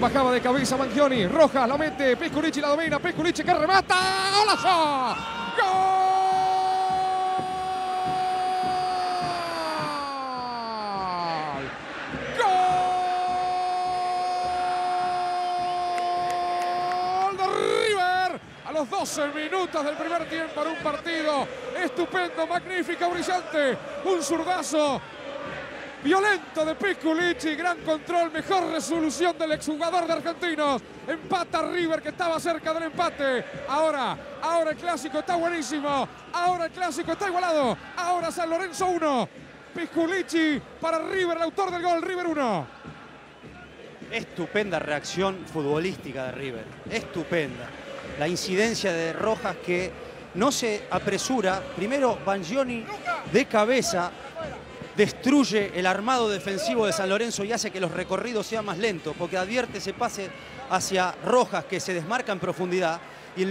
de cabeza Mangioni. Rojas la mete. Pisculici la domina. Pisculici que remata. ¡Golazo! ¡Gol! ¡Gol de River! A los 12 minutos del primer tiempo en un partido estupendo, magnífico, brillante. Un zurdazo violento de Pisculici, gran control, mejor resolución del exjugador de Argentinos. Empata River que estaba cerca del empate. Ahora, ahora el clásico está buenísimo. Ahora el clásico está igualado. Ahora San Lorenzo 1. Pisculici para River, el autor del gol, River 1. Estupenda reacción futbolística de River. Estupenda. La incidencia de Rojas que no se apresura. Primero Bangioni de cabeza destruye el armado defensivo de San Lorenzo y hace que los recorridos sean más lentos, porque advierte ese pase hacia Rojas que se desmarca en profundidad. Y